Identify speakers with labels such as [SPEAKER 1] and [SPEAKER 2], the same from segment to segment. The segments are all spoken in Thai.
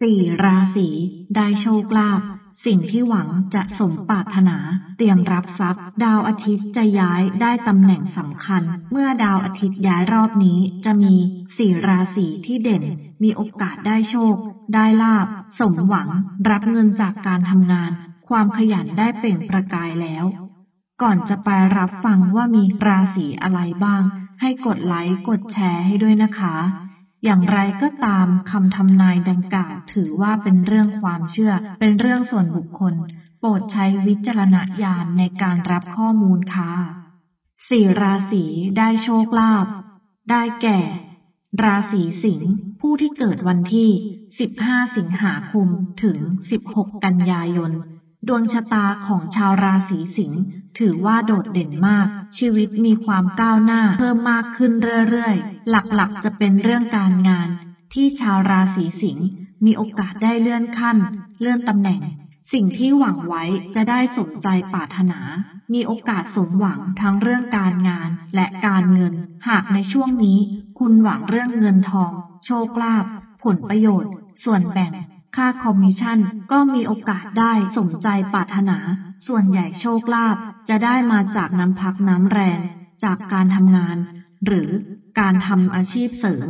[SPEAKER 1] สี่ราศีได้โชคลาภสิ่งที่หวังจะสมปรารถนา เตรียมรับทรัพย์ ดาวอาทิตย์จะย้ายได้ตำแหน่งสำคัญ เมื่อดาวอาทิตย์ย้ายรอบนี้จะมีสี่ราศีที่เด่น มีโอกาสได้โชค ได้ลาภสมหวัง รับเงินจากการทำงาน ความขยันได้เปล่งประกายแล้ว ก่อนจะไปรับฟังว่ามีราศีอะไรบ้าง ให้กดไลค์กดแชร์ให้ด้วยนะคะ อย่างไรก็ตามคำทำนายดังกล่าวถือว่าเป็นเรื่องความเชื่อ เป็นเรื่องส่วนบุคคล โปรดใช้วิจารณญาณในการรับข้อมูลค่ะสี่ราศีได้โชคลาภได้แก่ ราศีสิงห์ผู้ที่เกิดวันที่ 15 สิงหาคมถึง 16 กันยายน ดวงชะตาของชาวราศีสิงห์ถือว่าโดดเด่นมาก ชีวิตมีความก้าวหน้าเพิ่มมากขึ้นเรื่อยๆ หลักๆ จะเป็นเรื่องการงาน ที่ชาวราศีสิงห์มีโอกาสได้เลื่อนขั้น เลื่อนตำแหน่ง สิ่งที่หวังไว้จะได้สมใจปรารถนา มีโอกาสสมหวังทั้งเรื่องการงานและการเงิน หากในช่วงนี้ คุณหวังเรื่องเงินทอง โชคลาภผลประโยชน์ ส่วนแบ่ง ค่าคอมมิชชั่นก็มีโอกาสได้สมใจปรารถนา ส่วนใหญ่โชคลาภจะได้มาจากน้ำพักน้ำแรง จากการทำงาน หรือการทำอาชีพเสริม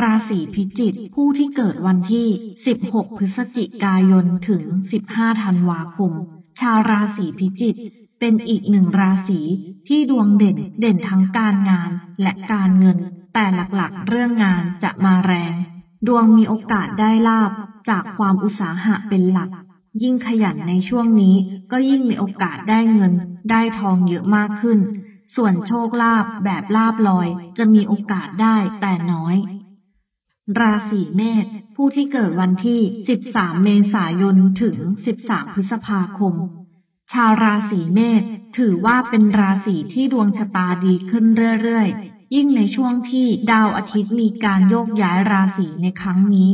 [SPEAKER 1] ราศีพิจิกผู้ที่เกิดวันที่ 16 พฤศจิกายนถึง 15 ธันวาคม ชาวราศีพิจิกเป็นอีกหนึ่งราศีที่ดวงเด่นเด่นทั้งการงานและการเงิน แต่หลักๆ เรื่องงานจะมาแรง ดวงมีโอกาสได้ลาบจากความอุตสาหะเป็นหลัก ยิ่งขยันในช่วงนี้ก็ยิ่งมีโอกาสได้เงิน ได้ทองเยอะมากขึ้น ส่วนโชคลาภแบบลาบลอย จะมีโอกาสได้แต่น้อย ราศีเมษผู้ที่เกิดวันที่ 13 เมษายนถึง 13 พฤษภาคม ชาวราศีเมษถือว่าเป็นราศีที่ดวงชะตาดีขึ้นเรื่อยๆ ยิ่งในช่วงที่ดาวอาทิตย์มีการโยกย้ายราศีในครั้งนี้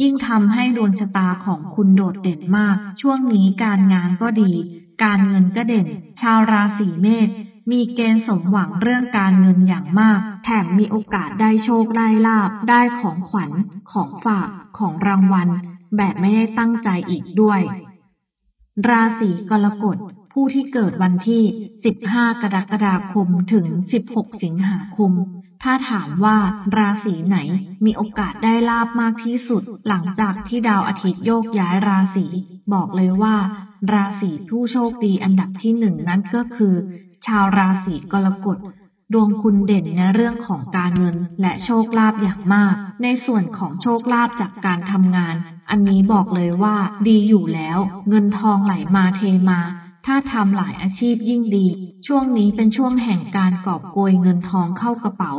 [SPEAKER 1] ยิ่งทำให้ดวงชะตาของคุณโดดเด่นมาก ช่วงนี้การงานก็ดี การเงินก็เด่น ชาวราศีเมษมีเกณฑ์สมหวังเรื่องการเงินอย่างมาก แถมมีโอกาสได้โชคได้ลาบ ได้ของขวัญ ของฝาก ของรางวัล แบบไม่ได้ตั้งใจอีกด้วย ราศีกรกฎ ผู้ที่เกิดวันที่ 15 กรกฎาคมถึง 16 สิงหาคม ถ้าถามว่าราศีไหนมีโอกาสได้ลาบมากที่สุด หลังจากที่ดาวอาทิตย์โยกย้ายราศีบอกเลยว่า ราศีผู้โชคดีอันดับที่หนึ่งนั้นก็คือ ชาวราศีกรกฎดวงคุณเด่นในเรื่องของการเงินและโชคลาภอย่างมาก ในส่วนของโชคลาภจากการทำงาน อันนี้บอกเลยว่าดีอยู่แล้ว เงินทองไหลมาเทมา ถ้าทำหลายอาชีพยิ่งดี ช่วงนี้เป็นช่วงแห่งการกอบโกยเงินทองเข้ากระเป๋า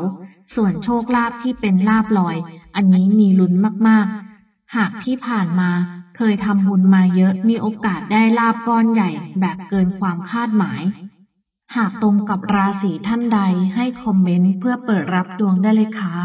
[SPEAKER 1] ส่วนโชคลาภที่เป็นลาบลอย อันนี้มีลุ้นมากๆ หากที่ผ่านมาเคยทำบุญมาเยอะมีโอกาสได้ลาบก้อนใหญ่แบบเกินความคาดหมาย หากตรงกับราศีท่านใดให้คอมเมนต์เพื่อเปิดรับดวงได้เลยค่ะ